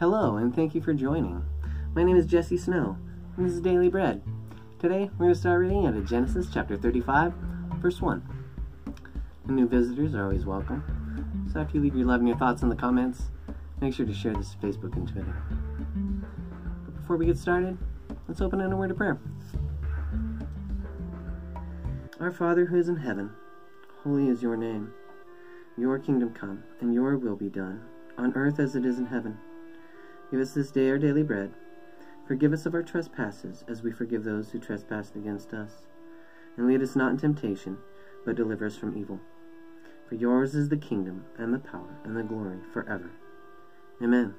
Hello, and thank you for joining. My name is Jesse Snow, and this is Daily Bread. Today, we're going to start reading out of Genesis chapter 35, verse 1. And new visitors are always welcome. So after you leave your love and your thoughts in the comments, make sure to share this to Facebook and Twitter. But before we get started, let's open in a word of prayer. Our Father who is in heaven, holy is your name. Your kingdom come, and your will be done, on earth as it is in heaven. Give us this day our daily bread. Forgive us of our trespasses, as we forgive those who trespass against us. And lead us not in temptation, but deliver us from evil. For yours is the kingdom, and the power, and the glory, forever. Amen.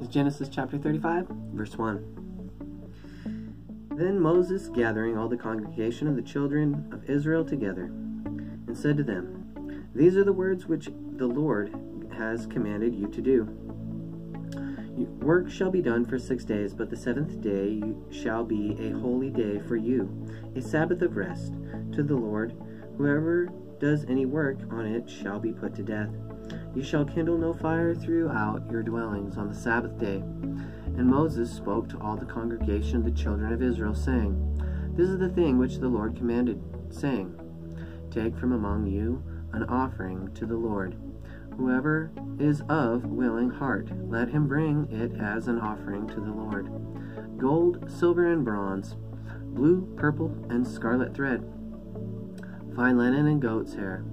Is Genesis chapter 35, verse 1. Then Moses, gathering all the congregation of the children of Israel together, and said to them, These are the words which the Lord has commanded you to do. Work shall be done for six days, but the seventh day shall be a holy day for you, a Sabbath of rest to the Lord. Whoever does any work on it shall be put to death. You shall kindle no fire throughout your dwellings on the Sabbath day. And Moses spoke to all the congregation of the children of Israel, saying, This is the thing which the Lord commanded, saying, Take from among you an offering to the Lord. Whoever is of willing heart, let him bring it as an offering to the Lord. Gold, silver, and bronze, blue, purple, and scarlet thread, fine linen and goat's hair,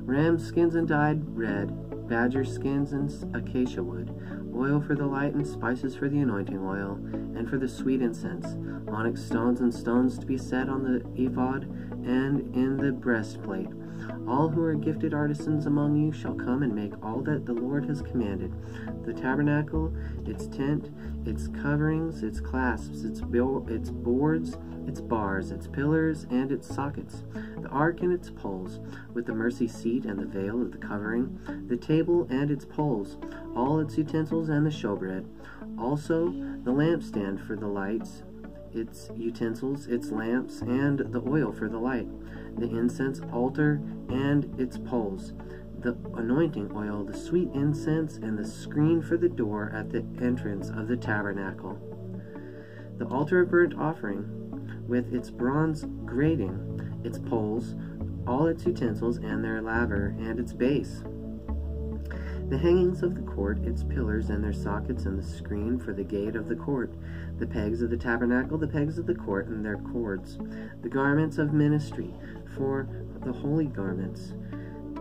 ram skins and dyed red, badger skins and acacia wood, oil for the light and spices for the anointing oil, and for the sweet incense, onyx stones and stones to be set on the ephod and in the breastplate. All who are gifted artisans among you shall come and make all that the Lord has commanded. The tabernacle, its tent, its coverings, its clasps, its, its boards, its bars, its pillars, and its sockets, the ark and its poles, with the mercy seat and the veil of the covering, the table and its poles, all its utensils and the showbread, also the lampstand for the lights, its utensils, its lamps, and the oil for the light, the incense altar and its poles, the anointing oil, the sweet incense, and the screen for the door at the entrance of the tabernacle. The altar of burnt offering, with its bronze grating, its poles, all its utensils, and their laver, and its base. The hangings of the court, its pillars and their sockets, and the screen for the gate of the court, the pegs of the tabernacle, the pegs of the court, and their cords, the garments of ministry for the holy garments,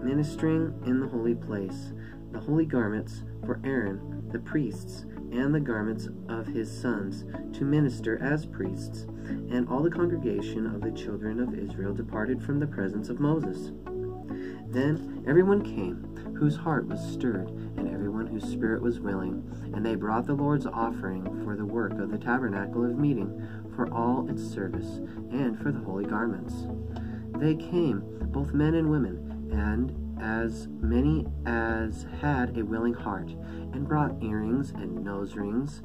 ministering in the holy place, the holy garments for Aaron, the priests, and the garments of his sons to minister as priests. And all the congregation of the children of Israel departed from the presence of Moses. Then everyone came whose heart was stirred, and everyone whose spirit was willing, and they brought the Lord's offering for the work of the tabernacle of meeting, for all its service, and for the holy garments. They came, both men and women, and as many as had a willing heart, and brought earrings and nose rings,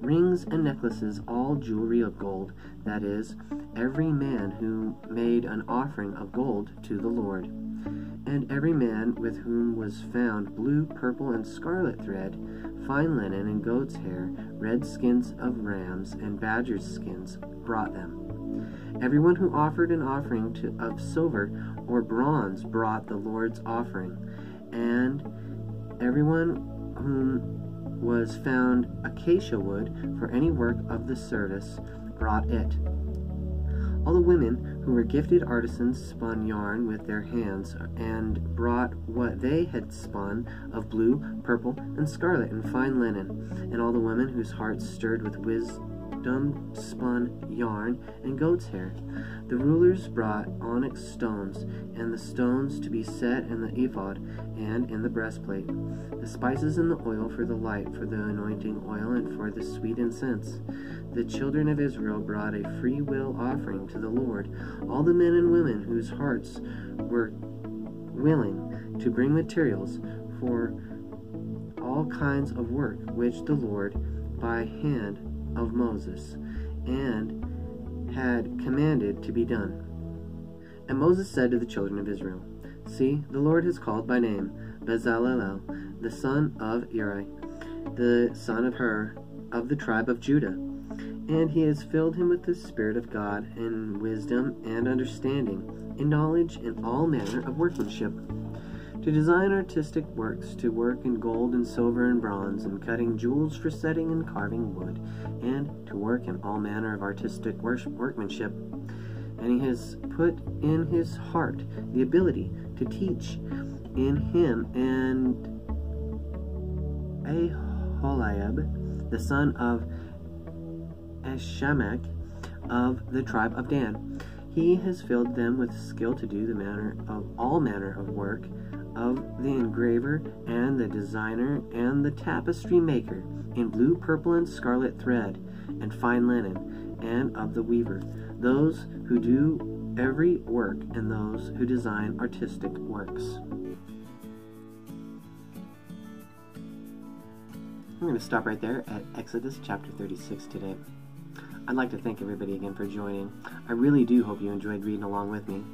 rings and necklaces, all jewelry of gold, that is, every man who made an offering of gold to the Lord. And every man with whom was found blue, purple, and scarlet thread, fine linen and goat's hair, red skins of rams, and badgers' skins, brought them. Everyone who offered an offering to, of silver or bronze brought the Lord's offering, and everyone whom was found acacia wood for any work of the service brought it. All the women who were gifted artisans spun yarn with their hands and brought what they had spun of blue, purple, and scarlet and fine linen. And all the women whose hearts stirred with wisdom Dumb spun yarn and goat's hair. The rulers brought onyx stones, and the stones to be set in the ephod and in the breastplate, the spices and the oil for the light, for the anointing oil, and for the sweet incense. The children of Israel brought a free will offering to the Lord, all the men and women whose hearts were willing to bring materials for all kinds of work which the Lord by hand of Moses, and had commanded to be done. And Moses said to the children of Israel, See, the Lord has called by name Bezalel, the son of Uri, the son of Hur, of the tribe of Judah. And he has filled him with the Spirit of God, in wisdom and understanding, in knowledge, in all manner of workmanship, to design artistic works, to work in gold and silver and bronze, and cutting jewels for setting and carving wood, and to work in all manner of artistic workmanship. And he has put in his heart the ability to teach in him and Aholiab, the son of Ahisamach of the tribe of Dan. He has filled them with skill to do the manner of all manner of work of the engraver and the designer and the tapestry maker in blue, purple, and scarlet thread and fine linen, and of the weaver, those who do every work and those who design artistic works. I'm going to stop right there at Exodus chapter 36 today. I'd like to thank everybody again for joining. I really do hope you enjoyed reading along with me.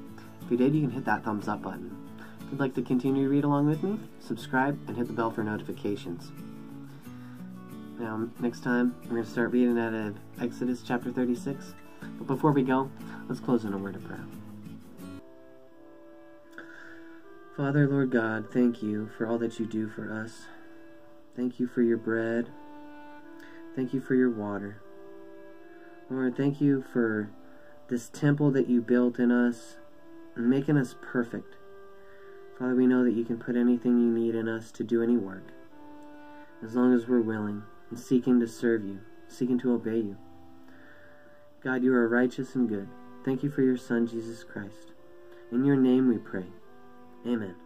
If you did, you can hit that thumbs up button. You'd like to continue to read along with me, subscribe and hit the bell for notifications. Now, next time, we're going to start reading out of Exodus chapter 36. But before we go, let's close in a word of prayer. Father, Lord God, thank you for all that you do for us. Thank you for your bread. Thank you for your water. Lord, thank you for this temple that you built in us making us perfect. Father, we know that you can put anything you need in us to do any work, as long as we're willing and seeking to serve you, seeking to obey you. God, you are righteous and good. Thank you for your Son, Jesus Christ. In your name we pray. Amen.